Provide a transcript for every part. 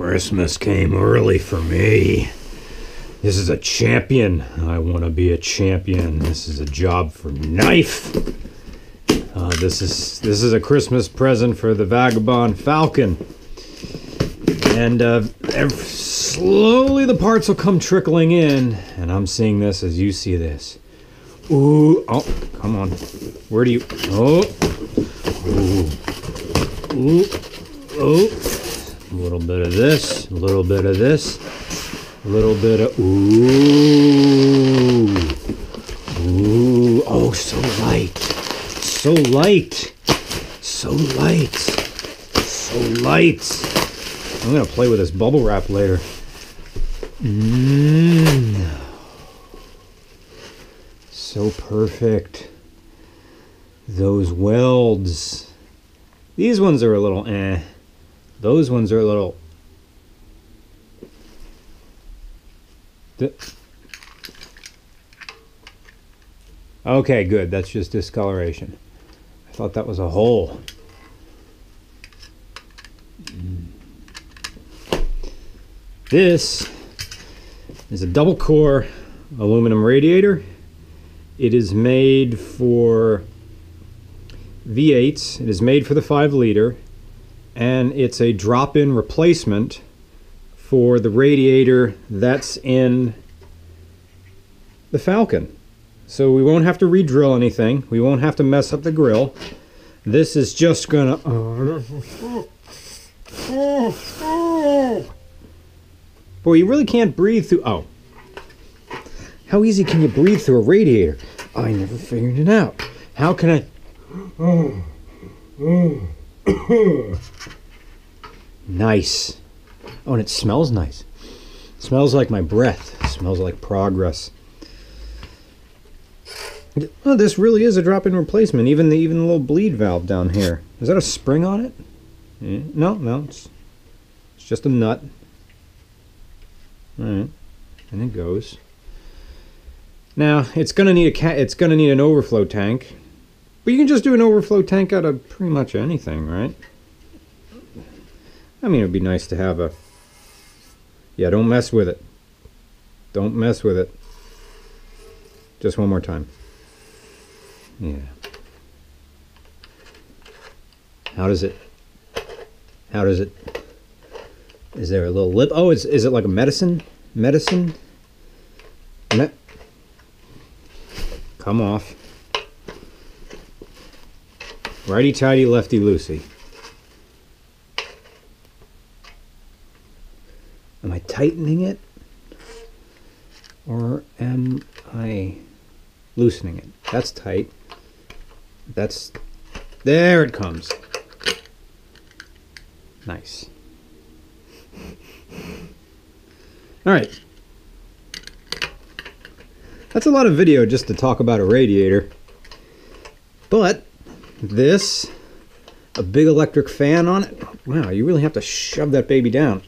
Christmas came early for me. This is a champion. I want to be a champion. This is a job for knife. Uh, this is this is a Christmas present for the vagabond falcon. And uh, slowly the parts will come trickling in, and I'm seeing this as you see this. Ooh, oh, come on. Where do you? Oh, ooh, ooh, oh. A little bit of this, a little bit of this, a little bit of ooh, ooh. Oh, so light, so light, so light, so light. I'm gonna play with this bubble wrap later. Mmm. So perfect. Those welds. These ones are a little eh. Those ones are a little. Okay, good. That's just discoloration. I thought that was a hole. This is a double core aluminum radiator. It is made for V8s. It is made for the 5 liter and it's a drop-in replacement for the radiator that's in the Falcon. So we won't have to re-drill anything. We won't have to mess up the grill. This is just gonna. Boy, you really can't breathe through. Oh, how easy can you breathe through a radiator? I never figured it out. How can I? Nice. Oh, and it smells nice. It smells like my breath. It smells like progress. Oh, this really is a drop-in replacement. Even the even the little bleed valve down here. Is that a spring on it? Eh, No, no. It's it's just a nut. All right, and it goes. Now it's gonna need a cat. It's gonna need an overflow tank, but you can just do an overflow tank out of pretty much anything, right? I mean, it'd be nice to have a. Yeah, don't mess with it. Don't mess with it. Just one more time. Yeah. How does it? How does it? Is there a little lip? Oh, is is it like a medicine? Medicine? Me- Come off. Righty tighty, lefty loosey. Am I tightening it? Or am I loosening it? That's tight. That's. There it comes. Nice. Alright. That's a lot of video just to talk about a radiator. But this, a big electric fan on it. Wow, you really have to shove that baby down.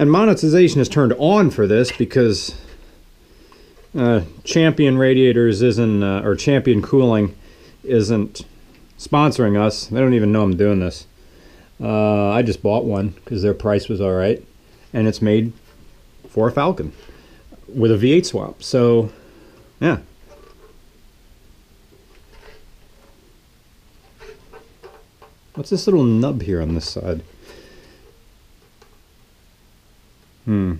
And monetization is turned on for this because uh, Champion Radiators isn't, uh, or Champion Cooling isn't sponsoring us. They don't even know I'm doing this. Uh, I just bought one because their price was all right, and it's made for a Falcon with a V8 swap. So, yeah. What's this little nub here on this side? Hmm.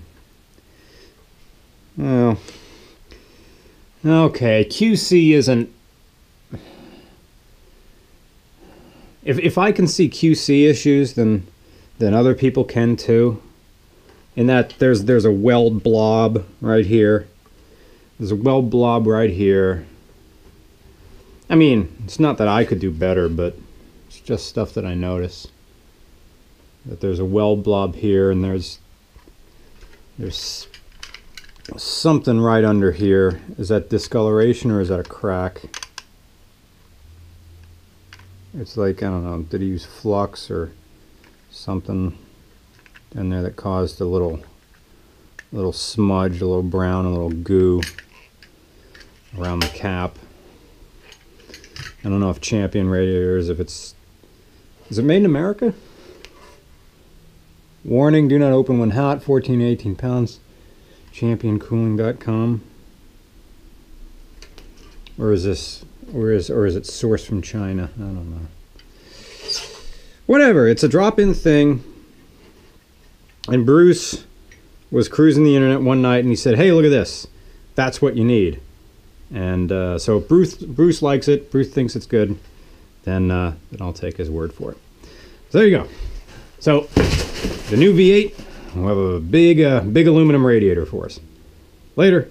Well. Okay, QC isn't. If if I can see QC issues, then then other people can too. In that there's there's a weld blob right here. There's a weld blob right here. I mean, it's not that I could do better, but it's just stuff that I notice. That there's a weld blob here, and there's there's something right under here. Is that discoloration or is that a crack? It's like, I don't know, did he use flux or something in there that caused a little little smudge, a little brown, a little goo around the cap. I don't know if Champion radiators, if it's, is it made in America? Warning, do not open when hot, 14 to 18 pounds. Championcooling.com. Or is this, or is, or is it sourced from China? I don't know. Whatever, it's a drop-in thing. And Bruce was cruising the internet one night and he said, hey, look at this. That's what you need. And uh, so Bruce, Bruce likes it, Bruce thinks it's good, then, uh, then I'll take his word for it. So there you go. So the new V8 will have a big, uh, big aluminum radiator for us. Later.